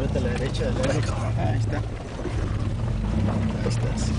vete a la derecha. A la derecha. Ahí está. Ahí está. sí.